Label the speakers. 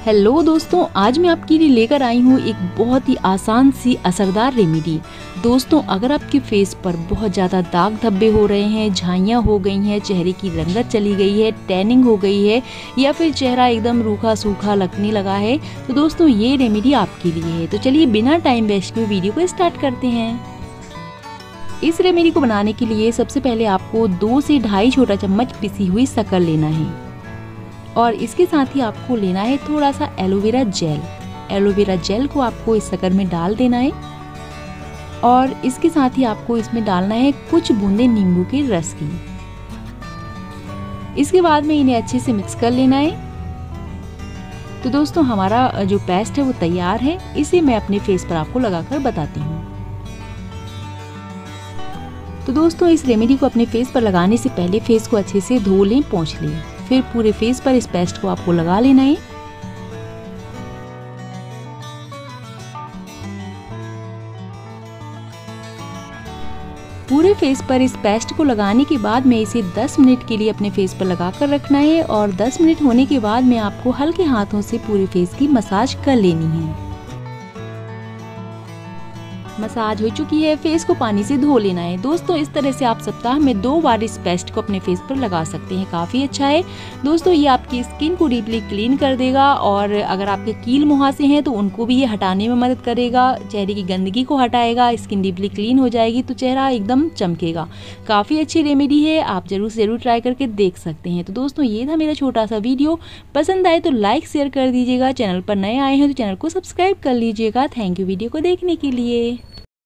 Speaker 1: Hello दोस्तों, आज मैं आपके लिए लेकर आई हूँ एक बहुत ही आसान सी असरदार रेमेडी दोस्तों, अगर आपके फेस पर बहुत ज़्यादा दाग धब्बे हो रहे हैं, झाइयाँ हो गई हैं, चेहरे की रंगत चली गई है टैनिंग हो गई है, या फिर चेहरा एकदम रूखा सूखा लगने लगा है तो दोस्तों, ये रेमेडी आपके लिए है। तो चलिए बिना टाइम वेस्ट के वीडियो को स्टार्ट करते हैं। इस रेमेडी को बनाने के लिए सबसे पहले आपको दो से ढाई छोटा चम्मच पिसी हुई शक्कर लेना है। और इसके साथ ही आपको लेना है थोड़ा सा एलोवेरा जेल। एलोवेरा जेल को आपको इस शक्कर में डाल देना है और इसके साथ ही आपको इसमें डालना है कुछ बूंदे नींबू के रस की। इसके बाद में इन्हें अच्छे से मिक्स कर लेना है। तो दोस्तों, हमारा जो पेस्ट है वो तैयार है। इसे मैं अपने फेस पर आपको लगाकर बताती हूँ। तो दोस्तों, इस रेमेडी को अपने फेस पर लगाने से पहले फेस को अच्छे से धो लें पहुँच लें। फिर पूरे फेस पर इस पेस्ट को आपको लगा लेना है। पूरे फेस पर इस पेस्ट को लगाने के बाद में इसे 10 मिनट के लिए अपने फेस पर लगा कर रखना है और 10 मिनट होने के बाद में आपको हल्के हाथों से पूरे फेस की मसाज कर लेनी है। मसाज हो चुकी है फेस को पानी से धो लेना है। दोस्तों, इस तरह से आप सप्ताह में दो बार इस पेस्ट को अपने फेस पर लगा सकते हैं। काफ़ी अच्छा है। दोस्तों, ये आपकी स्किन को डीपली क्लीन कर देगा और अगर आपके कील मुहासे हैं तो उनको भी ये हटाने में मदद करेगा। चेहरे की गंदगी को हटाएगा स्किन डीपली क्लीन हो जाएगी तो चेहरा एकदम चमकेगा। काफ़ी अच्छी रेमेडी है, आप ज़रूर ज़रूर ट्राई करके देख सकते हैं। तो दोस्तों, ये था मेरा छोटा सा वीडियो पसंद आए तो लाइक शेयर कर दीजिएगा। चैनल पर नए आए हैं तो चैनल को सब्सक्राइब कर लीजिएगा। थैंक यू वीडियो को देखने के लिए।